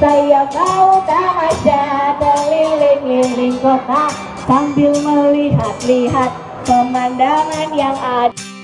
Saya mau tamasya keliling-liling kota Sambil melihat-lihat pemandangan yang ada.